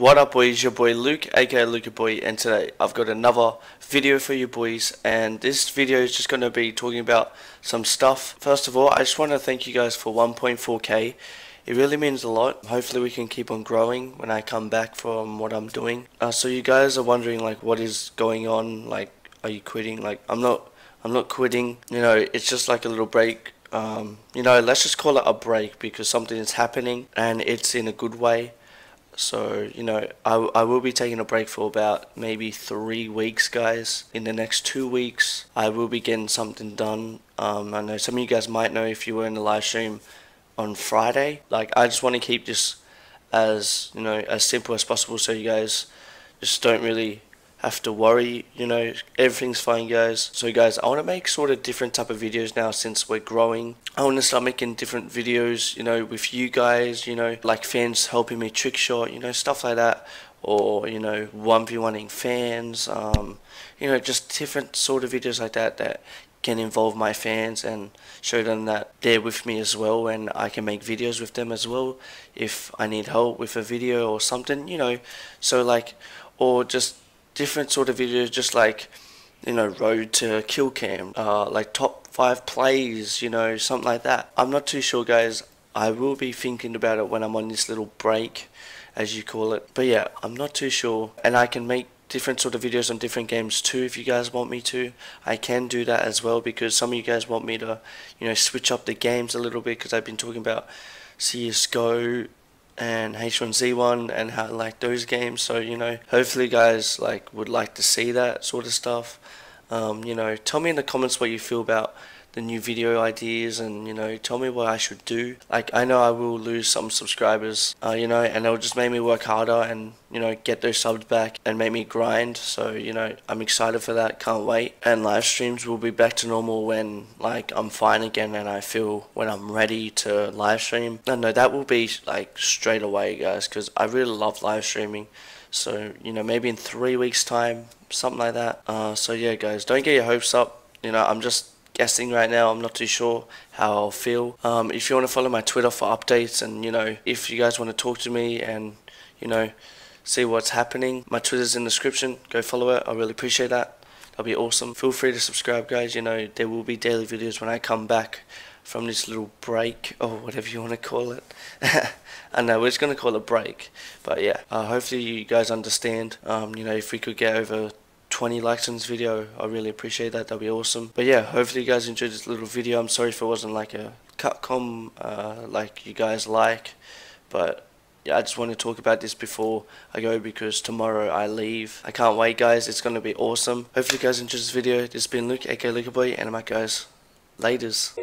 What up boys, your boy Luke, aka LukeyBoii, and today I've got another video for you boys, and this video is just going to be talking about some stuff. First of all, I just want to thank you guys for 1.4k. It really means a lot. Hopefully we can keep on growing when I come back from what I'm doing. Uh, so you guys are wondering like what is going on, like are you quitting? Like I'm not, I'm not quitting. You know, it's just like a little break um, you know, let's just call it a break because something is happening and it's in a good way. So, you know, I, I will be taking a break for about maybe three weeks, guys. In the next two weeks, I will be getting something done. Um, I know some of you guys might know if you were in the live stream on Friday. Like, I just want to keep this as, you know, as simple as possible so you guys just don't really have to worry, you know, everything's fine guys. So guys, I want to make sort of different type of videos now since we're growing. I want to start making different videos, you know, with you guys, you know, like fans helping me trick shot, you know, stuff like that. Or, you know, 1v1ing fans, um, you know, just different sort of videos like that that can involve my fans and show them that they're with me as well and I can make videos with them as well if I need help with a video or something, you know. So like, or just different sort of videos, just like you know, road to kill cam, uh, like top five plays, you know, something like that. I'm not too sure, guys. I will be thinking about it when I'm on this little break, as you call it. But yeah, I'm not too sure, and I can make different sort of videos on different games too if you guys want me to I can do that as well because some of you guys want me to you know switch up the games a little bit because I've been talking about CSGO and H1Z1 and how like those games. So you know, hopefully guys like would like to see that sort of stuff. Um, you know, tell me in the comments what you feel about the new video ideas and you know tell me what I should do. Like I know I will lose some subscribers uh, you know and it'll just make me work harder and you know get those subs back and make me grind. So you know I'm excited for that. Can't wait. And live streams will be back to normal when like I'm fine again and I feel when I'm ready to live stream. No no that will be like straight away guys because I really love live streaming. So you know maybe in three weeks time something like that. Uh, so yeah guys don't get your hopes up. You know I'm just guessing right now. I'm not too sure how I'll feel. Um, if you want to follow my Twitter for updates and, you know, if you guys want to talk to me and, you know, see what's happening, my Twitter's in the description. Go follow it. I really appreciate that. That'll be awesome. Feel free to subscribe, guys. You know, there will be daily videos when I come back from this little break or whatever you want to call it. I know we're just going to call it break. But yeah, uh, hopefully you guys understand. Um, you know, if we could get over 20 likes on this video I really appreciate that that'd be awesome but yeah hopefully you guys enjoyed this little video I'm sorry if it wasn't like a cutcom uh, like you guys like but yeah, I just want to talk about this before I go because tomorrow I leave. I can't wait guys, it's going to be awesome. Hopefully you guys enjoyed this video. This has been Luke, aka LukeyBoii, and out guys. Laters.